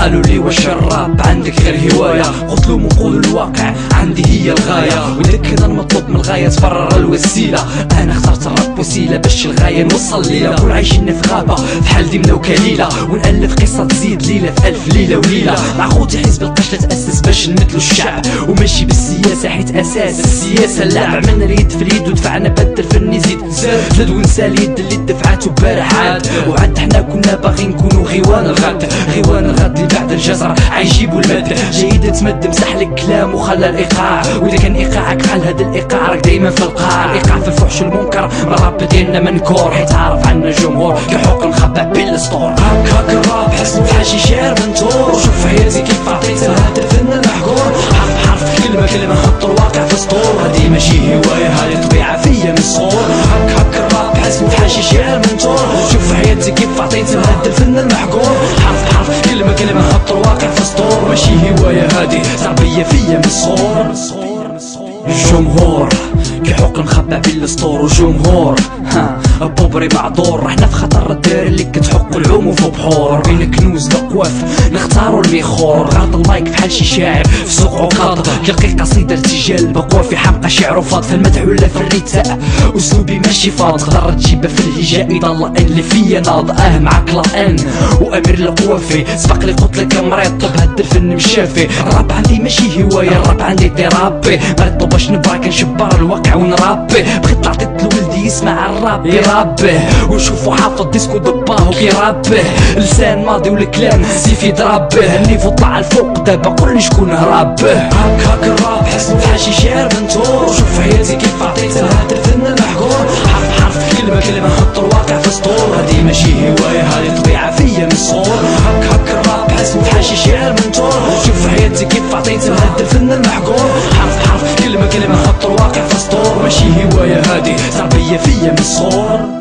قالوا لي واش الراب عندك غير هواية؟ قلت لهم نقول الواقع عندي هي الغاية. ولكن المطلوب من الغاية تبرر الوسيلة. أنا اخترت الراب وسيلة باش الغاية نوصل ليلة. كون عايشين في غابة بحال ديمنا وكليلة. ونألف قصة تزيد ليلة في ألف ليلة وليلة. مع خوتي حزب القشلة تأسس باش نمثلوا الشعب. وماشي بالسياسة حيت أساس السياسة. اللعب من اليد في اليد ودفعنا بدل فني زيد زاد ونسى اليد اللي دفعته بارح عاد وعاد حنا كنا باغيين نكونوا غيوان الغد غيوان الغد بعد الجزر عيجيبوا المد جيد تمد مسح لك كلام وخلى الايقاع وإذا كان ايقاعك بحال هذا الايقاع راك دايما في القاع الايقاع في الفحش المنكر مراب ديالنا منكور. حيت عارف عنا الجمهور كحق نخبى بالسطور هاك هاك الراب حسن بحال شعر منتور كلمه حط الواقع في سطور هذه ماشي هواية هذه طبيعة فيا من صغور. هاك هاك الراب حسن بحال شعر منتور شوف حياتي كيف عطيت هذا الفن المحقور. حرف حرف كلمه كلمه حط الواقع في سطور ماشي هواية هادي تربيه فيا من الصغور الجمهور كحق نخبى بالسطور وجمهور بوبري معذور رحنا في خطر الدار اللي كتحق العوم في بحور. بين كنوز بقواف نختاروا الميخور. غاط المايك بحال شي شاعر في سوق عكاظ كيلقي قصيده ارتجال بقوا في حمقى شعر فاض في المدح ولا في الرثاء أسلوبي ماشي فاض. تقدر تجيبها في الهجاء يضل إن اللي فيا ناض. أه معاك لا ان وامير القوافي سبق لي قلت لك مريض طب هد الفن مشافي. الراب عندي ماشي هواية الراب عندي تيرابي مريض باش نبغى كنشبر الواقع ونرابي. بغيت لولدي يسمع الراب. يرابيه ونشوفو حافظ ديسكو دباه وكيرابيه لسان ماضي والكلام سيف يضربه النيفو طلع الفوق دابا قولي شكون هرابه هاك هاك الراب حسن بحال شي شعر منتور. شوف حياتي كيف عطيت هذا الفن المحقور. حرف حرف كلمة كلمة حط الواقع في سطور هذه ماشي هواية هذه طبيعة فيا من صغور هاك هاك الراب حسن بحال شي شعر منتور. شوف حياتي كيف عطيت هذا الفن المحقور. حرف حرف كلمة كلمة حط الواقع في سطور ماشي هوايه هادي تربيه فيا من الصغر.